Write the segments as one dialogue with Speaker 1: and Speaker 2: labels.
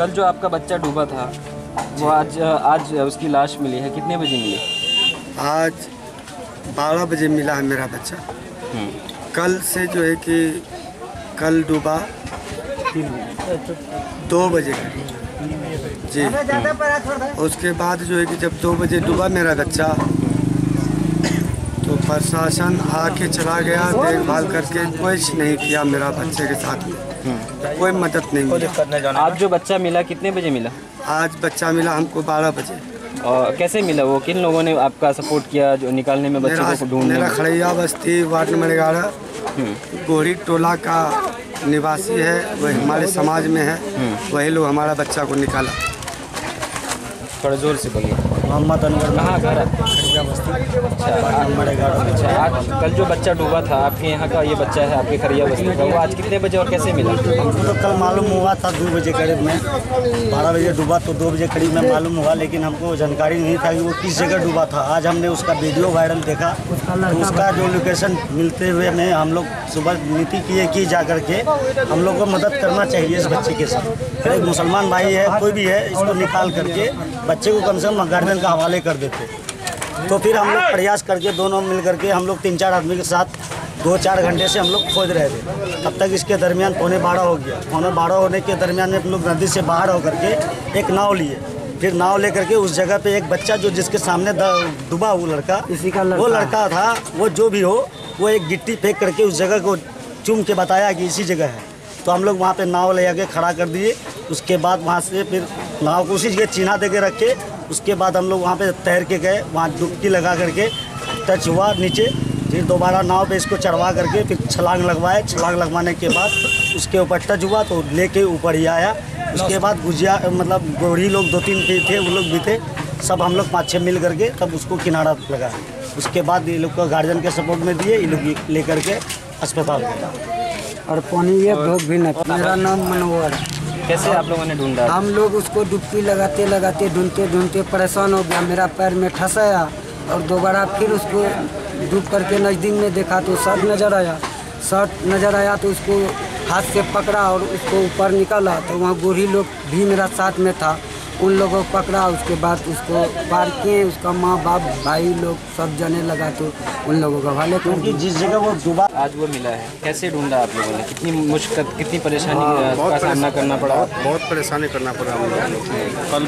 Speaker 1: कल जो आपका बच्चा डूबा था वो आज आज उसकी लाश मिली है। कितने बजे मिली?
Speaker 2: आज बारह बजे मिला है मेरा बच्चा।
Speaker 1: हम्म,
Speaker 2: कल से जो है कि कल डूबा। दो बजे। जी। उसके बाद जो है कि जब दो बजे डूबा मेरा बच्चा तो प्रशासन आके चला गया देखभाल करके कुछ नहीं किया मेरा बच्चे के साथ में। कोई मदद नहीं मिली।
Speaker 1: आज जो बच्चा मिला कितने बजे मिला?
Speaker 2: आज बच्चा मिला हमको बारह बजे।
Speaker 1: और कैसे मिला वो? किन लोगों ने आपका सपोर्ट किया जो निकालने में बच्चों को ढूँढने
Speaker 2: मेरा
Speaker 1: में
Speaker 2: खड़ैया बस्ती वार्ड नंबर ग्यारह।
Speaker 1: हम्म,
Speaker 2: गोरी टोला का निवासी है वही हमारे समाज में है। वही लोग हमारा बच्चा को निकाला।
Speaker 1: थोड़ा ज़ोर से बोलिए।
Speaker 3: मोहम्मद अनवर
Speaker 1: कहाँ घर है?
Speaker 3: खड़िया बस्ती
Speaker 1: अच्छा कल जो बच्चा डूबा था, आपके यहाँ का ये बच्चा है, आपके खरिया बस्ती का, वो आज कितने बजे और कैसे मिला?
Speaker 3: हमको तो कल मालूम हुआ था दो बजे करीब में। बारह बजे डूबा तो दो बजे करीब में मालूम हुआ, लेकिन हमको जानकारी नहीं था कि वो किस जगह डूबा था। आज हमने उसका वीडियो वायरल देखा तो उसका जो लोकेशन मिलते हुए में हम लोग सुबह नीति किए कि जा करके हम लोग को मदद करना चाहिए इस बच्चे के साथ। एक मुसलमान भाई है, कोई भी है, इसको निकाल करके बच्चे को कम से कम गार्जियन का हवाले कर देते। तो फिर हम लोग प्रयास करके दोनों मिल करके हम लोग तीन चार आदमी के साथ दो चार घंटे से हम लोग खोज रहे थे। तब तक इसके दरमियान पौने बारह हो गया। पौने बारह होने के दरमियान में हम लोग नदी से बाहर होकर के एक नाव लिए। फिर नाव लेकर के उस जगह पे एक बच्चा जो जिसके सामने डूबा वो लड़का
Speaker 4: इसी का
Speaker 3: वो
Speaker 4: लड़का
Speaker 3: लड़का था वो जो भी हो वो एक गिट्टी फेंक करके उस जगह को चूम के बताया कि इसी जगह है। तो हम लोग वहाँ पे नाव ले आके खड़ा कर दिए। उसके बाद वहाँ से फिर नाव को उसी जगह चिन्हा दे के रखे। उसके बाद हम लोग वहाँ पे तैर के गए, वहाँ डुबकी लगा करके टच हुआ नीचे, फिर दोबारा नाव पे इसको चढ़वा करके फिर छलांग लगवाए। छलांग लगवाने के बाद उसके ऊपर टच हुआ तो लेके ऊपर ही आया। उसके बाद गुजिया मतलब गोढ़ी लोग दो तीन थे, वो लोग भी थे। सब हम लोग पाँच छः मिल करके तब उसको किनारा लगाया उसके बाद ये लोग को गार्जियन के सपोर्ट में दिए, ये लोग लेकर के अस्पताल
Speaker 4: और पानी ढोक भी नहीं मेरा नाम मनोहर है।
Speaker 1: कैसे आप लोगों ने ढूंढा?
Speaker 4: हम लोग उसको डुबकी लगाते लगाते, ढूंढते ढूंढते परेशान हो गया। मेरा पैर में ठसाया और दोबारा फिर उसको डूब करके नज़दीक में देखा तो शर्ट नज़र आया। शर्ट नज़र आया तो उसको हाथ से पकड़ा और उसको ऊपर निकाला तो वहाँ गोरी लोग भी मेरा साथ में था। उन लोगों को पकड़ा उसके बाद उसको पार किए उसका माँ बाप भाई लोग सब जने लगा तो उन लोगों का हवाले
Speaker 3: क्योंकि जिस जगह वो डूबा
Speaker 1: आज वो मिला है। कैसे ढूंढा आप लोगों ने? कितनी मुश्किल कितनी परेशानी का सामना करना पड़ा?
Speaker 5: बहुत परेशानी करना पड़ा हम लोगों को। कल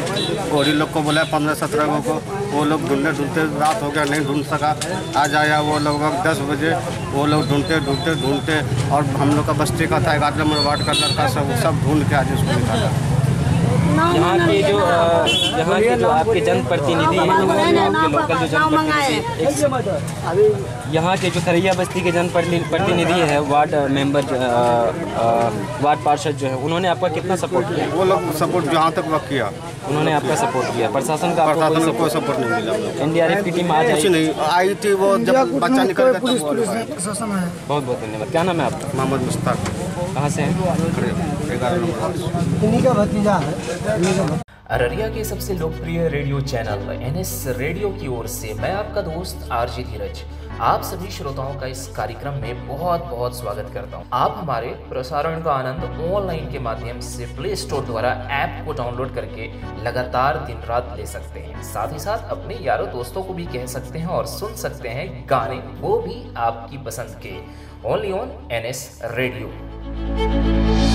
Speaker 5: गोरी लोग को बोला पंद्रह सत्रह लोगों को। वो लोग ढूँढने ढूंढते रात हो गया नहीं ढूंढ सका। आज आया वो लगभग दस बजे। वो लोग ढूंढते ढूंढते ढूंढते। और हम लोग का बस्ती का था ग्यारह नंबर वार्ड का लड़का सब सब ढूंढ के आज उसको निकाला।
Speaker 1: यहाँ के जो यहाँ के जो आपके जनप्रतिनिधि हैं आपके लोकल जो जनप्रतिनिधि यहाँ के जो खरैया बस्ती के जनप्रतिनिधि है वार्ड मेंबर जो, वार्ड पार्षद जो है उन्होंने आपका कितना सपोर्ट किया?
Speaker 5: वो लोग सपोर्ट जहाँ तक वक्त किया।
Speaker 1: उन्होंने आपका सपोर्ट किया। प्रशासन का आपको
Speaker 5: प्रशासन
Speaker 1: कोई
Speaker 5: को सपोर्ट नहीं मिला। हम लोग को।
Speaker 1: एनडीआरएफ की टीम आ
Speaker 5: कुछ नहीं। आई थी वो जब बच्चा निकल।
Speaker 1: बहुत बहुत धन्यवाद। क्या नाम है आपका?
Speaker 5: मोहम्मद मुश्ताक।
Speaker 1: कहाँ से हैं?
Speaker 5: ग्यारह नंबर वार्ड से।
Speaker 6: अररिया के सबसे लोकप्रिय radio channel N S radio की ओर से मैं आपका दोस्त आरजे धीरज। आप सभी श्रोताओं का इस कार्यक्रम में बहुत बहुत स्वागत करता हूँ। आप हमारे प्रसारण का आनंद ऑनलाइन के माध्यम से प्ले स्टोर द्वारा ऐप को डाउनलोड करके लगातार दिन रात ले सकते हैं। साथ ही साथ अपने यारों दोस्तों को भी कह सकते हैं और सुन सकते हैं गाने, वो भी आपकी पसंद के। Only on N S radio